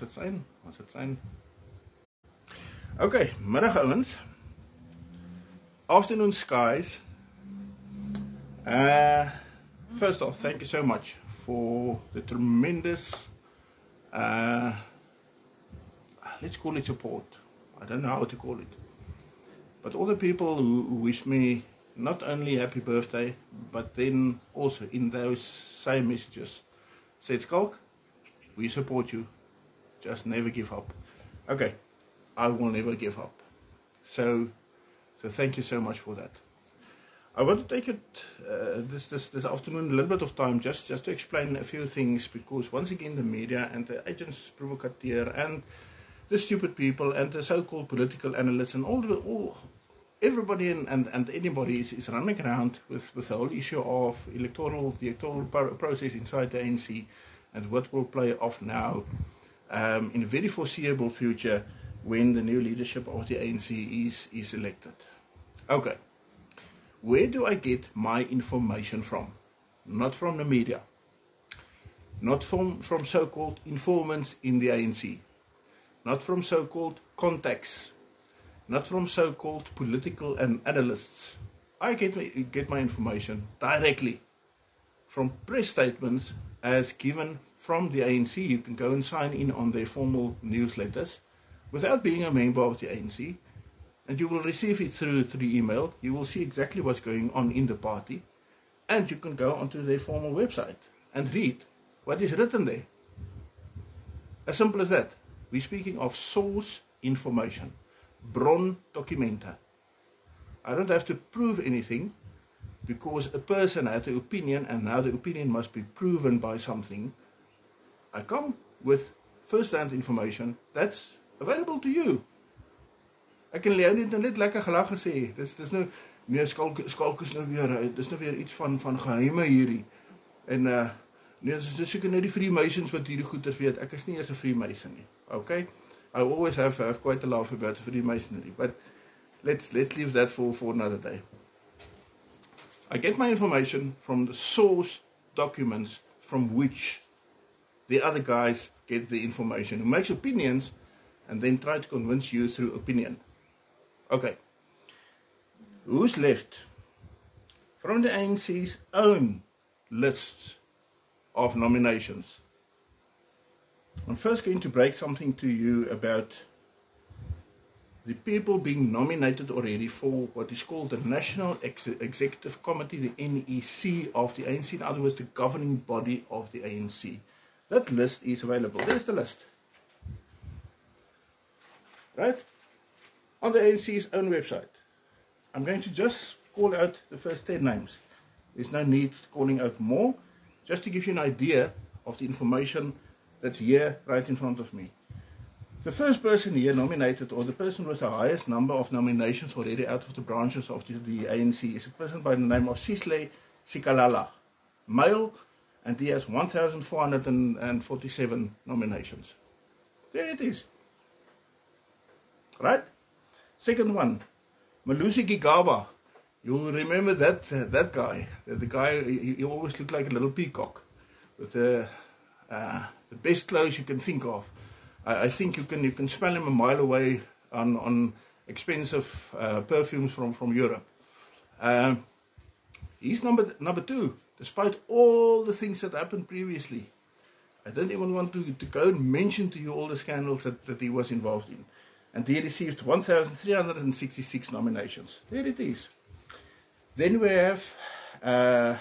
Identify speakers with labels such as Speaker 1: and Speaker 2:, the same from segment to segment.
Speaker 1: dit zijn. Ons dit zijn. Okay, middag ouens. Afternoon skies. Uh first off, thank you so much for the tremendous uh let's call it support. I don't know how to call it. But all the people who wish me not only happy birthday, but then also in those same messages said, Schalk, we support you. Just never give up. Okay, I will never give up. So, so thank you so much for that. I want to take it uh, this, this this afternoon a little bit of time just just to explain a few things because once again the media and the agents provocateur and the stupid people and the so-called political analysts and all the all everybody and, and, and anybody is, is running around with, with the whole issue of electoral the electoral process inside the ANC and what will play off now um, in a very foreseeable future when the new leadership of the ANC is, is elected. Okay, where do I get my information from? Not from the media, not from, from so called informants in the ANC, not from so called contacts, not from so called political and analysts. I get get my information directly from press statements as given from the ANC. You can go and sign in on their formal newsletters without being a member of the ANC, and you will receive it through through email. You will see exactly what's going on in the party, and you can go onto their formal website and read what is written there. As simple as that. We're speaking of source information, bron documenta. I don't have to prove anything because a person had an opinion and now the opinion must be proven by something. I come with first-hand information that's available to you. Ek en Leonie het nou net lekker gelag gesê. Dis dis nou nee skalk skalk is nou weer dis nou weer iets van van geheime hierdie. En uh nee dis dis seker net die Freemasons wat hierdie goeters weet. Ek is nie eers 'n Freemason nie. Okay? I always have have quite a laugh about Freemasonry, but let's let's leave that for for another day. I get my information from the source documents from which the other guys get the information, who makes opinions and then try to convince you through opinion. Okay. Who's left? From the ANC's own lists of nominations. I'm first going to break something to you about the people being nominated already for what is called the National Ex Executive Committee, the NEC of the ANC, in other words, the governing body of the ANC. That list is available. There's the list. Right? On the ANC's own website. I'm going to just call out the first 10 names. There's no need calling out more, just to give you an idea of the information that's here right in front of me. The first person here nominated, or the person with the highest number of nominations already out of the branches of the, the ANC, is a person by the name of Sihle Zikalala, male, and he has 1,447 nominations. There it is. Right? Second one, Malusi Gigaba. You'll remember that uh, that guy. The, guy, he, he, always looked like a little peacock with the, uh, the best clothes you can think of. I, I think you can you can smell him a mile away on on expensive uh, perfumes from from Europe. Um, he's number number two, despite all the things that happened previously. I don't even want to, to go and mention to you all the scandals that, that he was involved in. And he received 1,366 nominations. There it is. Then we have uh,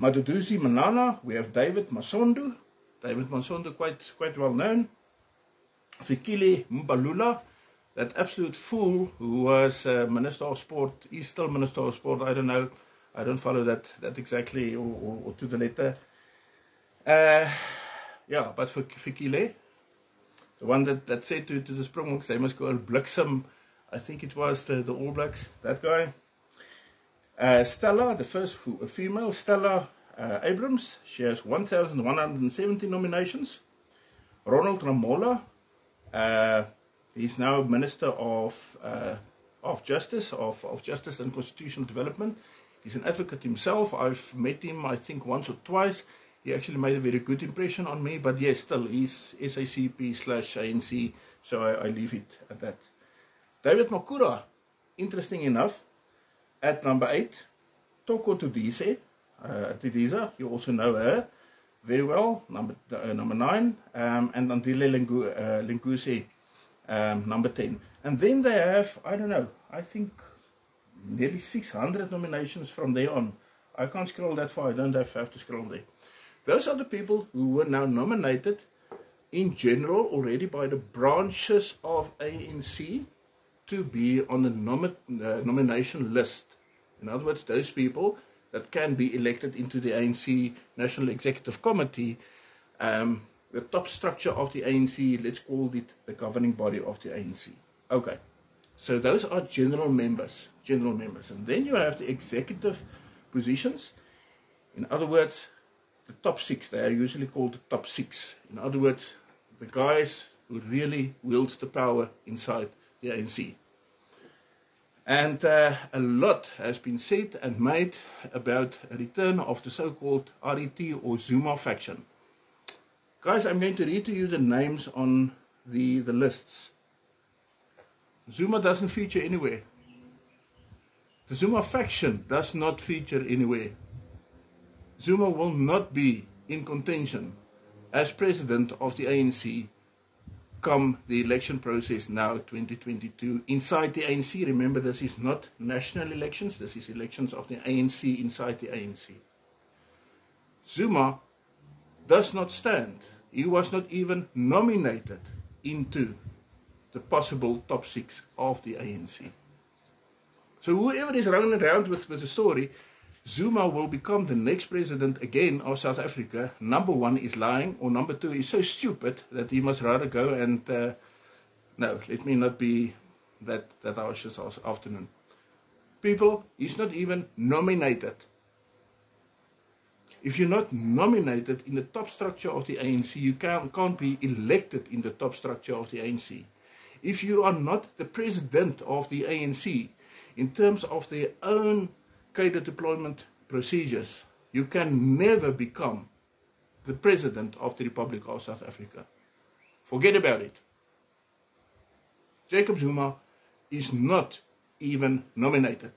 Speaker 1: Maduduzi Manana, we have David Masondo, David Masondo quite quite well known. Fikile Mbalula, that absolute fool who was uh, Minister of Sport, he's still Minister of Sport, I don't know, I don't follow that that exactly or, or, or to the letter. Uh, yeah, but for Fikile, the one that, that said to, to the Springboks they must go and bliksem, I think it was the, the All Blacks, that guy. Uh, Stella, the first female, Stella uh, Abrahams, she has 1,170 nominations. Ronald Lamola, uh, he's now Minister of uh, of Justice, of, of Justice and Constitutional Development. He's an advocate himself. I've met him, I think, once or twice. he actually made a very good impression on me. But yes, still, he's SACP slash ANC, so I, I leave it at that. David Makhura, interesting enough, at number eight, Thoko Tudise, uh, Tidiza, you also know her very well, number uh, number nine, um, and Andile Lingu, uh, Lingusi, um, number ten. And then they have, I don't know, I think nearly 600 nominations from there on. I can't scroll that far, I don't have, have to scroll there. Those are the people who were now nominated in general already by the branches of ANC to be on the nomi uh, nomination list. In other words, those people that can be elected into the ANC National Executive Committee, um, the top structure of the ANC, let's call it the governing body of the ANC. Okay, so those are general members, general members. And then you have the executive positions. In other words, the top six, they are usually called the top six. In other words, the guys who really wields the power inside the ANC. And uh, a lot has been said and made about a return of the so-called RET or Zuma faction. Guys, I'm going to read to you the names on the, the lists. Zuma doesn't feature anywhere. The Zuma faction does not feature anywhere. Zuma will not be in contention as president of the ANC come the election process now 2022 inside the ANC remember this is not national elections this is elections of the ANC inside the ANC Zuma does not stand. He was not even nominated into the possible top 6 of the ANC so whoever is running around with with the story Zuma will become the next president again of South Africa, number one is lying, or number two is so stupid that he must rather go and uh, no, let me not be that that harsh this afternoon. People, he's not even nominated. If you're not nominated in the top structure of the ANC, you can't, can't be elected in the top structure of the ANC. If you are not the president of the ANC, in terms of their own cadre deployment procedures, you can never become the president of the Republic of South Africa. Forget about it. Jacob Zuma is not even nominated.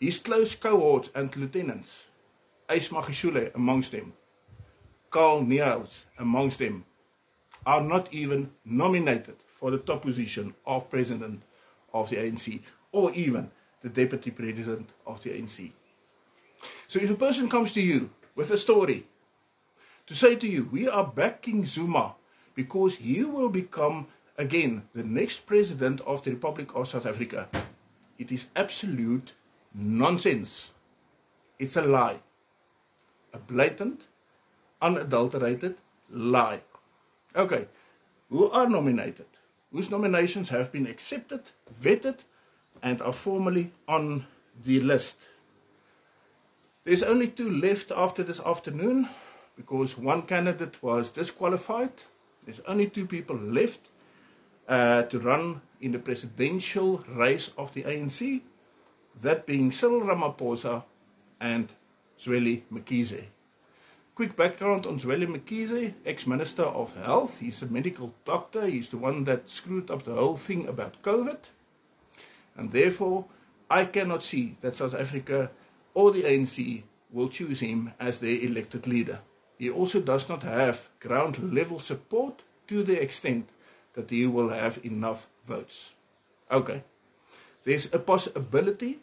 Speaker 1: His close cohorts and lieutenants, Ace Magashule amongst them, Carl Niehaus amongst them, are not even nominated for the top position of president of the ANC or even the deputy president of the ANC. So if a person comes to you with a story to say to you, we are backing Zuma because he will become again the next president of the Republic of South Africa, it is absolute nonsense. It's a lie. A blatant, unadulterated lie. Okay, who are nominated? Whose nominations have been accepted, vetted, and are formally on the list. There's only two left after this afternoon because one candidate was disqualified. There's only two people left uh, to run in the presidential race of the ANC, that being Cyril Ramaphosa and Zweli Mkhize. Quick background on Zweli Mkhize, ex-minister of health. He's a medical doctor. He's the one that screwed up the whole thing about COVID. And therefore, I cannot see that South Africa or the ANC will choose him as their elected leader. He also does not have ground level support to the extent that he will have enough votes. Okay. There's a possibility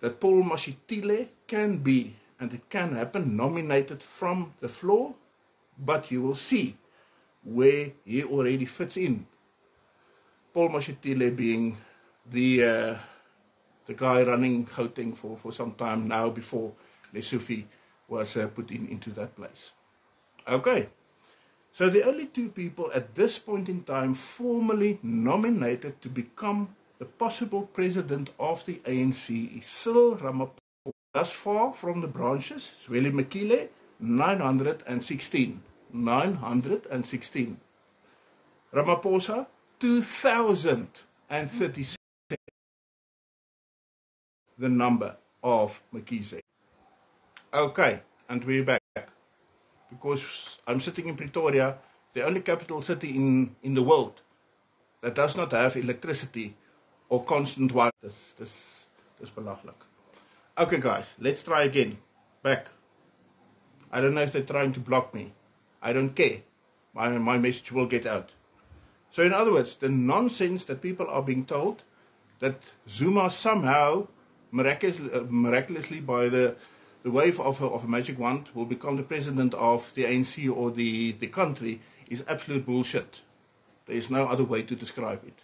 Speaker 1: that Paul Mashatile can be, and it can happen, nominated from the floor, but you will see where he already fits in. Paul Mashatile being the uh, the guy running Gauteng for, for some time now before Lesufi was uh, put in into that place. Okay, so the only two people at this point in time formally nominated to become the possible president of the ANC is Cyril Ramaphosa. Thus far from the branches, Zweli Mkhize, 916. 916. Ramaphosa, 2036 the number of Mkhize. Okay, and we're back. because I'm sitting in Pretoria, the only capital city in, in the world that does not have electricity or constant water. This, this, this belachelijk. Okay, guys, let's try again. Back. I don't know if they're trying to block me. I don't care. My, my message will get out. So, in other words, the nonsense that people are being told that Zuma somehow, miraculously, uh, miraculously by the, the wave of a, of a magic wand, will become the president of the ANC or the, the country is absolute bullshit. There is no other way to describe it.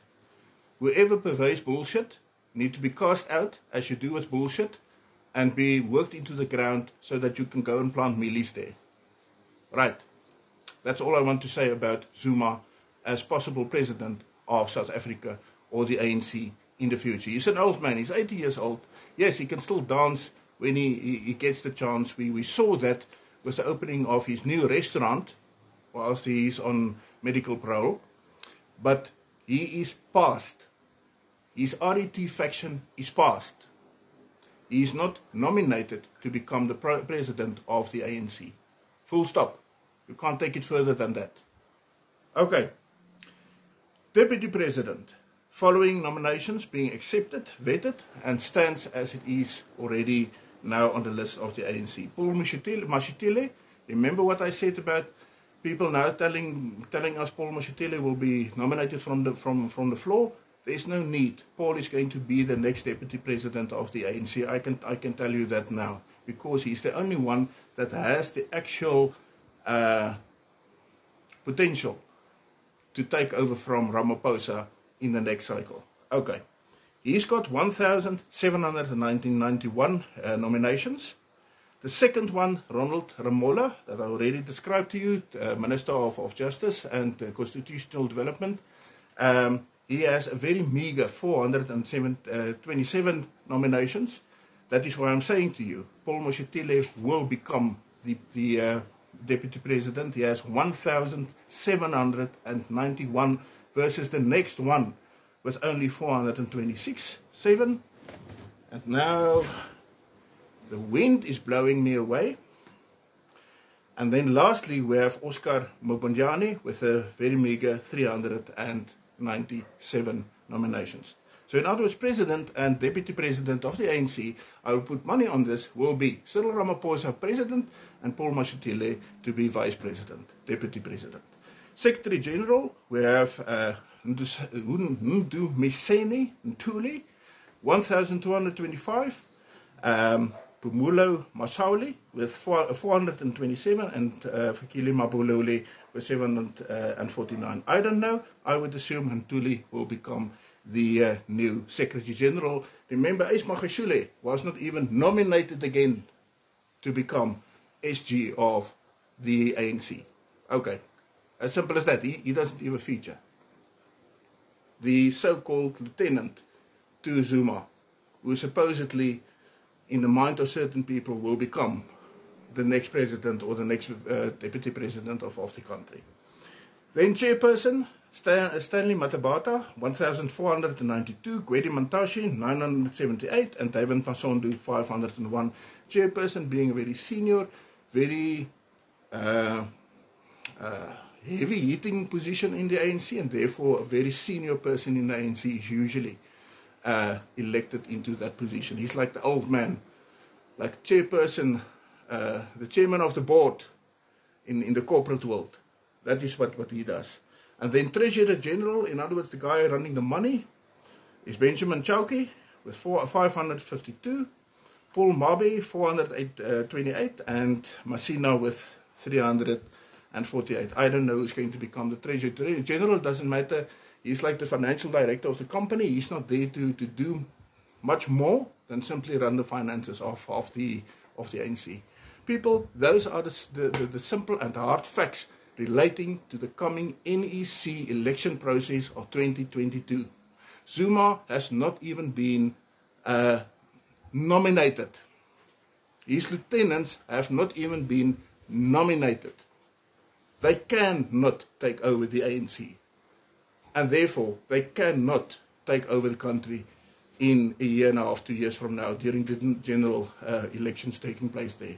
Speaker 1: Whoever purveys bullshit need to be cast out, as you do with bullshit, and be worked into the ground so that you can go and plant mealies there. Right. That's all I want to say about Zuma as possible president of South Africa or the ANC in the future. He's an old man. He's 80 years old. Yes, he can still dance when he, he, he gets the chance. We, we saw that with the opening of his new restaurant whilst he's on medical parole. But he is past. His RET faction is past. He is not nominated to become the president of the ANC. Full stop. You can't take it further than that. Okay. Deputy President, following nominations being accepted, vetted, and stands as it is already now on the list of the ANC. Paul Mashatile, remember what I said about people now telling telling us Paul Mashatile will be nominated from the from from the floor? There's no need. Paul is going to be the next deputy president of the ANC. I can I can tell you that now because he's the only one that has the actual uh, potential to take over from Ramaphosa in the next cycle. Okay. He's got 1,791 uh, nominations. The second one, Ronald Lamola, that I already described to you, uh, Minister of, of Justice and uh, Constitutional Development. Um, he has a very meager 427 uh, nominations. That is why I'm saying to you, Paul Mashatile will become the, the uh, deputy president. He has 1,791 versus the next one with only 426. Seven. And now the wind is blowing me away. And then lastly, we have Oscar Mabuyane with a very meager 397 nominations. So in other words, President and Deputy President of the ANC, I will put money on this, will be Cyril Ramaphosa President and Paul Mashatile to be Vice President, Deputy President. Secretary General, we have uh, Ndu Meseni Ntuli, 1,225. Um, Pumulo Masauli with 427 and uh, Fakili Mabululi with 749. I don't know. I would assume Ntuli will become the uh, new Secretary General. Remember, Ace Magashule was not even nominated again to become SG of the ANC. Okay, as simple as that. He, he doesn't even feature. The so called lieutenant to Zuma, who supposedly in the mind of certain people will become the next president or the next uh, deputy president of, of the country. Then chairperson, Stan, Stanley Mathabatha, 1,492, Gwede Mantashe, 978, and David Pasondu, 501. Chairperson being a very senior, very uh, uh, heavy hitting position in the ANC, and therefore a very senior person in the ANC is usually uh, elected into that position. He's like the old man, like chairperson, uh, the chairman of the board in, in the corporate world. That is what, what he does. And then Treasurer General, in other words, the guy running the money, is Benjamin Chauke with four, 552, Paul Mabe 428, and Masina with 348. I don't know who's going to become the Treasurer General, doesn't matter He's like the financial director of the company. He's not there to, to do much more than simply run the finances of, of the of the ANC. People, those are the, the, the simple and hard facts relating to the coming NEC election process of 2022. Zuma has not even been uh, nominated. His lieutenants have not even been nominated. They cannot take over the ANC and therefore they cannot take over the country in a year and a half, two years from now, during the general uh, elections taking place there.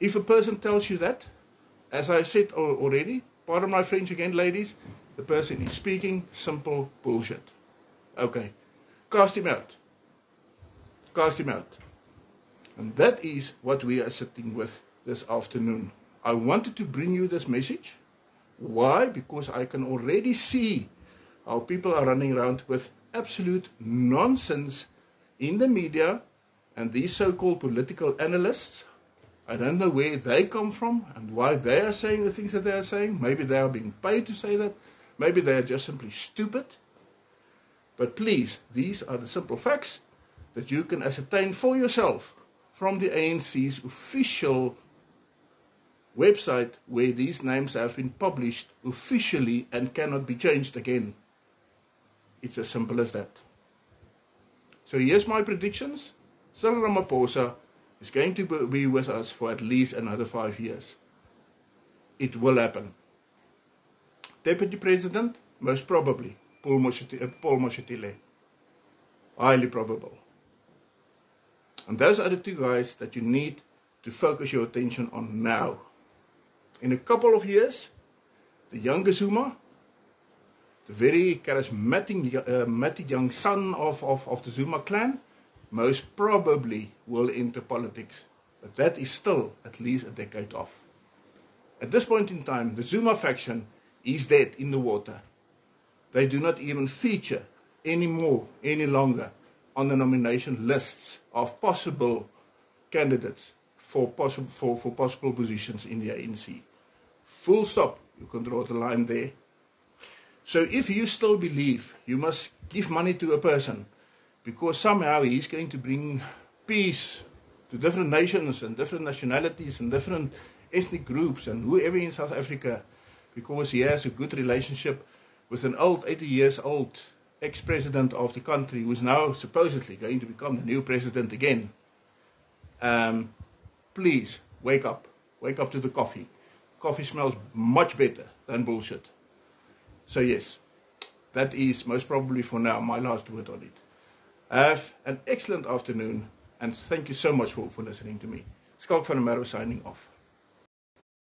Speaker 1: If a person tells you that, as I said already, pardon my French again, ladies, the person is speaking simple bullshit. Okay. Cast him out. Cast him out. And that is what we are sitting with this afternoon. I wanted to bring you this message. Why? Because I can already see how people are running around with absolute nonsense in the media and these so called political analysts. I don't know where they come from and why they are saying the things that they are saying. Maybe they are being paid to say that. Maybe they are just simply stupid. But please, these are the simple facts that you can ascertain for yourself from the ANC's official website where these names have been published officially and cannot be changed again. It's as simple as that. So here's my predictions. Cyril Ramaphosa is going to be with us for at least another five years. It will happen. Deputy President, most probably, Paul Mashatile. Uh, Highly probable. And those are the two guys that you need to focus your attention on now. In a couple of years, the younger Zuma, the very charismatic uh, young son of, of, of the Zuma clan, most probably will enter politics. But that is still at least a decade off. At this point in time, the Zuma faction is dead in the water. They do not even feature anymore, any longer, on the nomination lists of possible candidates for possible, for, for possible positions in the ANC. Full stop. You can draw the line there. So if you still believe you must give money to a person because somehow he's going to bring peace to different nations and different nationalities and different ethnic groups and whoever in South Africa because he has a good relationship with an old 80 years old ex-president of the country who is now supposedly going to become the new president again. Um, please wake up. Wake up to the coffee. Coffee smells much better than bullshit. So yes, that is most probably for now my last word on it. Have an excellent afternoon and thank you so much for, for listening to me. Schalk van der signing off.